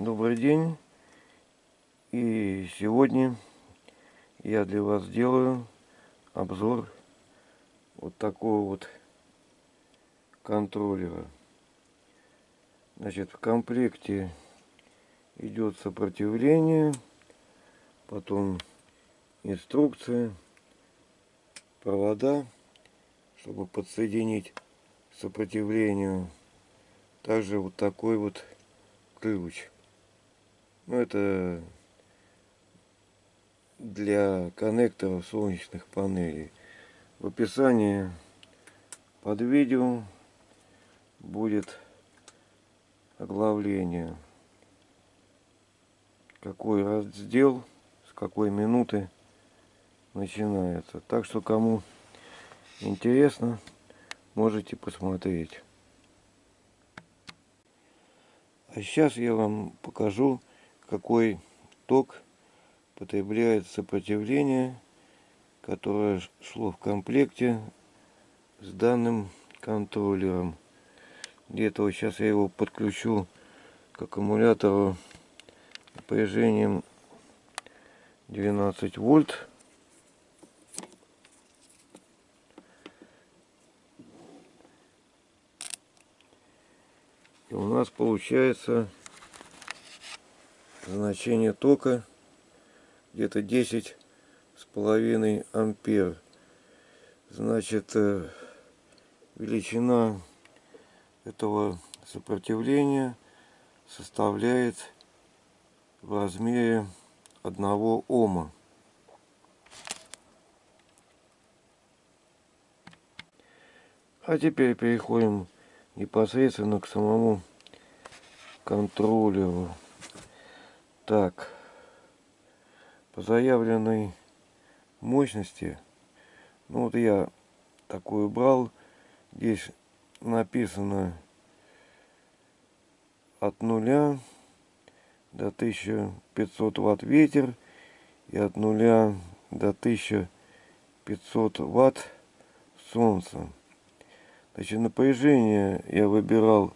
Добрый день. И сегодня я для вас сделаю обзор вот такого вот контроллера. Значит, в комплекте идет сопротивление, потом инструкция, провода, чтобы подсоединить к сопротивлению. Также вот такой вот ключ. Ну, это для коннекторов солнечных панелей. В описании под видео будет оглавление. Какой раздел, с какой минуты начинается. Так что кому интересно, можете посмотреть. А сейчас я вам покажу, какой ток потребляет сопротивление, которое шло в комплекте с данным контроллером. Для этого сейчас я его подключу к аккумулятору напряжением 12 вольт. И у нас получается значение тока где-то 10 с половиной ампер. Значит, э, величина этого сопротивления составляет в размере одного ома. А теперь переходим непосредственно к самому контроллеру. Так, по заявленной мощности, ну вот я такую брал, здесь написано от нуля до 1500 ватт ветер и от нуля до 1500 ватт солнце. Значит, напряжение я выбирал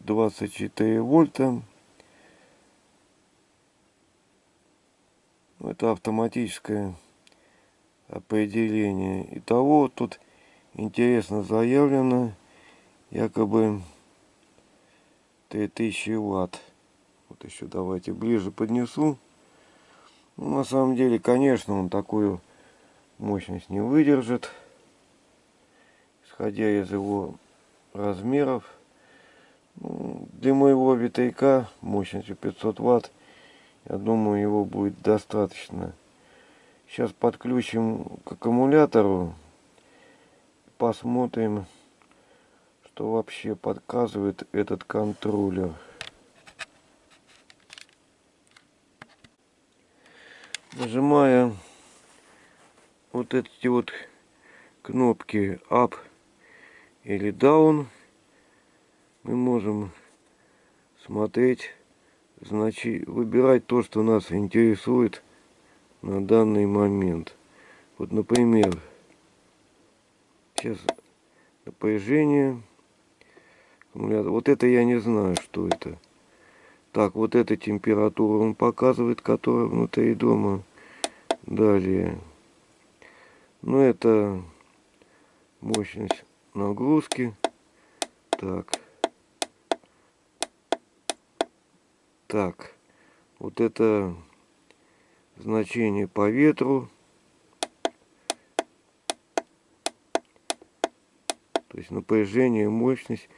12-24 вольта. Это автоматическое определение. Итого тут интересно заявлено якобы 3000 ватт. Вот еще давайте ближе поднесу. Ну, на самом деле, конечно, он такую мощность не выдержит исходя из его размеров. Для ветряка мощностью 500 ватт, я думаю, его будет достаточно. Сейчас подключим к аккумулятору, посмотрим, что вообще подсказывает этот контроллер. Нажимая вот эти вот кнопки Up или down мы можем смотреть значит выбирать то что нас интересует на данный момент. Вот например сейчас напряжение вот это я не знаю что это. Так вот эта температура он показывает которая внутри дома. Далее. Ну это мощность нагрузки. Так. Так. Вот это значение по ветру. То есть напряжение, мощность.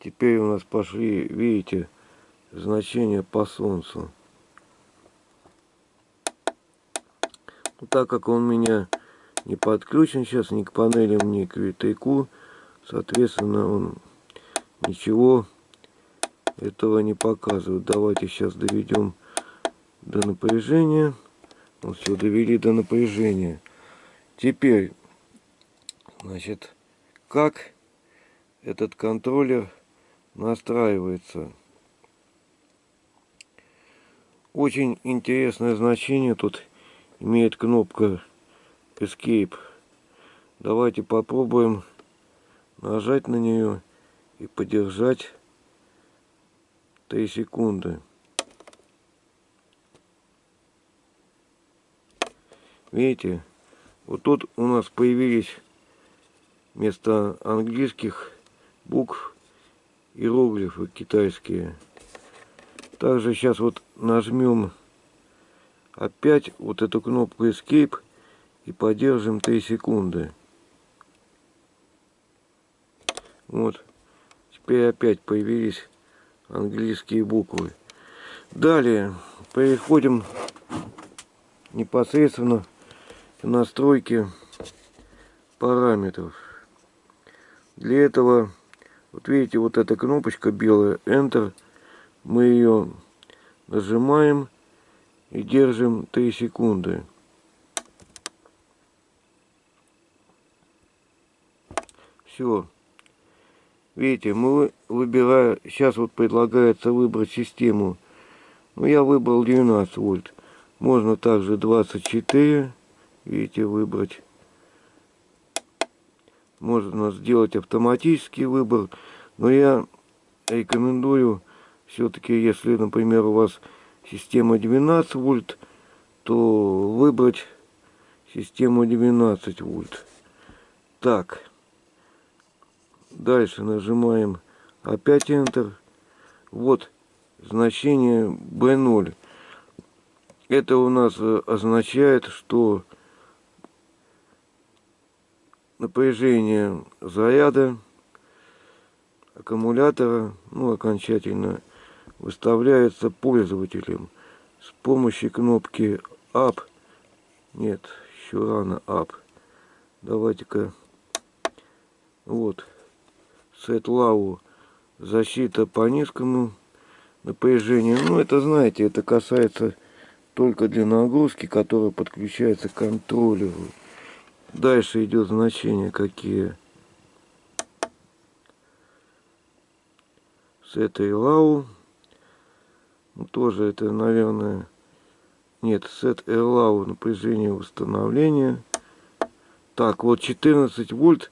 Теперь у нас пошли, видите, значения по солнцу. Ну, так как он у меня не подключен сейчас ни к панелям, ни к ветряку, Соответственно, он ничего этого не показывает. Давайте сейчас доведем до напряжения. Вот все, довели до напряжения. Теперь, значит, как этот контроллер настраивается. Очень интересное значение тут имеет кнопка Escape. Давайте попробуем нажать на нее и подержать 3 секунды. Видите, вот тут у нас появились вместо английских букв иероглифы китайские. Также сейчас вот нажмем опять вот эту кнопку Escape и подержим 3 секунды. Вот. Теперь опять появились английские буквы. Далее переходим непосредственно к настройке параметров. Для этого, вот видите, вот эта кнопочка белая, Enter, мы ее нажимаем и держим 3 секунды. Все. Видите, мы выбираем, сейчас вот предлагается выбрать систему. Ну, я выбрал 12 вольт. Можно также 24, видите, выбрать. Можно сделать автоматический выбор. Но я рекомендую все-таки, если, например, у вас система 12 вольт, то выбрать систему 12 вольт. Так. Дальше нажимаем опять Enter. Вот значение B0. Это у нас э, означает, что напряжение заряда аккумулятора ну, окончательно выставляется пользователем с помощью кнопки Up. Нет, еще рано Up. Давайте-ка вот Low защита по низкому напряжению. Ну, это, знаете, это касается только для нагрузки, которая подключается к контроллеру. Дальше идет значение какие. Set Allow. Ну, тоже это, наверное... Нет, Set Allow напряжение восстановления. Так, вот 14 вольт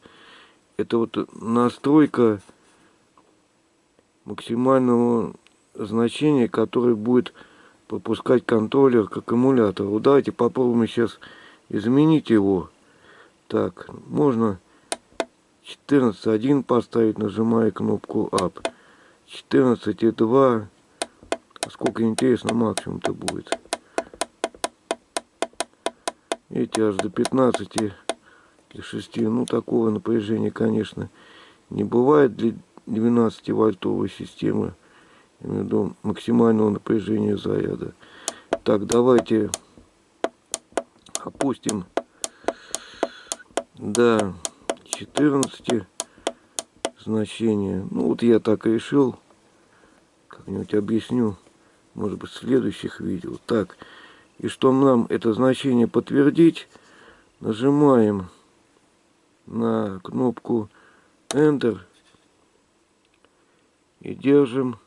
это вот настройка максимального значения, который будет пропускать контроллер к аккумулятору. Давайте попробуем сейчас изменить его. Так, можно 14.1 поставить, нажимая кнопку Up. 14.2. Сколько интересно максимум-то будет. Эти аж до 15 для 6. Ну, такого напряжения, конечно, не бывает для 12-вольтовой системы. Имею максимального напряжения заряда. Так, давайте опустим до 14 значения. Ну, вот я так решил. Как-нибудь объясню. Может быть, в следующих видео. Так, и что нам это значение подтвердить, нажимаем на кнопку Enter и держим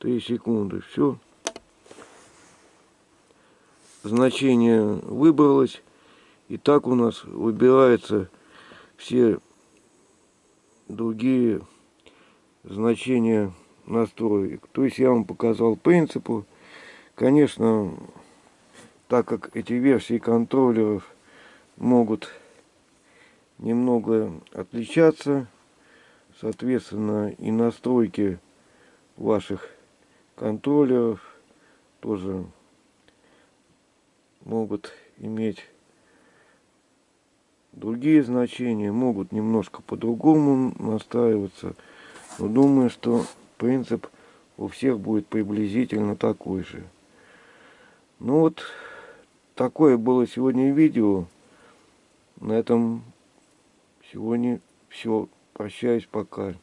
3 секунды. Все. Значение выбралось. И так у нас выбираются все другие значения настроек. То есть я вам показал принципу. Конечно, так как эти версии контроллеров могут немного отличаться. Соответственно, и настройки ваших контроллеров тоже могут иметь другие значения, могут немножко по-другому настраиваться. Но думаю, что принцип у всех будет приблизительно такой же. Ну вот, такое было сегодня видео. На этом Сегодня все. Прощаюсь пока.